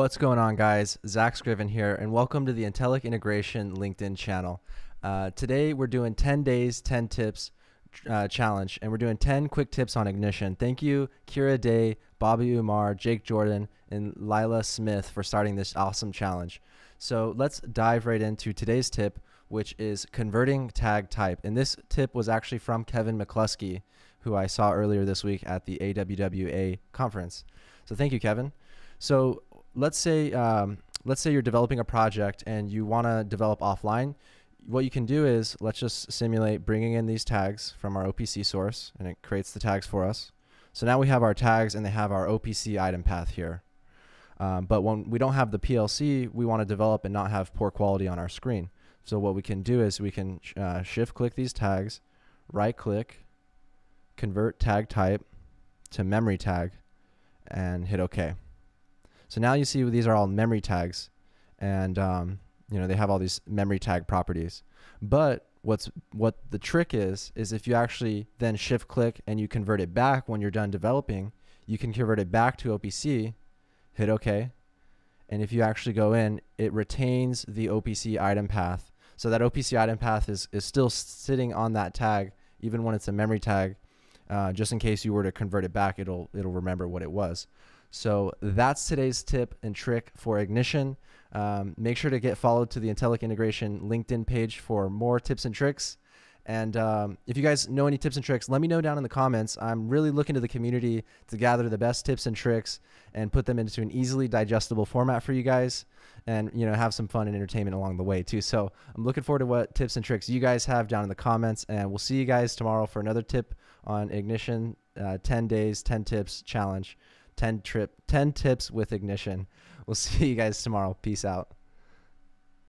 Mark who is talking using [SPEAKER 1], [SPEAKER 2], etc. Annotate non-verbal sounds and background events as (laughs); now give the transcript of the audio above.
[SPEAKER 1] What's going on, guys? Zach Scriven here, and welcome to the Intellic Integration LinkedIn channel. Uh, today, we're doing 10 days, 10 tips uh, challenge, and we're doing 10 quick tips on Ignition. Thank you, Kira Day, Bobby Umar, Jake Jordan, and Lila Smith for starting this awesome challenge. So let's dive right into today's tip, which is converting tag type. And this tip was actually from Kevin McClusky, who I saw earlier this week at the AWWA conference. So thank you, Kevin. So let's say um, let's say you're developing a project and you want to develop offline. What you can do is let's just simulate bringing in these tags from our OPC source, and it creates the tags for us. So now we have our tags and they have our OPC item path here. Um, but when we don't have the PLC, we want to develop and not have poor quality on our screen. So what we can do is we can uh, shift click these tags, right click, convert tag type to memory tag, and hit OK. So now you see these are all memory tags, and um, you know they have all these memory tag properties. But what's what the trick is is if you actually then shift click and you convert it back when you're done developing, you can convert it back to OPC, hit OK, and if you actually go in, it retains the OPC item path. So that OPC item path is is still sitting on that tag even when it's a memory tag. Uh, just in case you were to convert it back, it'll it'll remember what it was. So that's today's tip and trick for Ignition. Um, make sure to get followed to the Intellic Integration LinkedIn page for more tips and tricks. And um, if you guys know any tips and tricks, let me know down in the comments. I'm really looking to the community to gather the best tips and tricks and put them into an easily digestible format for you guys and you know have some fun and entertainment along the way too. So I'm looking forward to what tips and tricks you guys have down in the comments and we'll see you guys tomorrow for another tip on Ignition uh, 10 days, 10 tips challenge. 10 trip 10 tips with ignition. We'll (laughs) see you guys tomorrow. Peace out.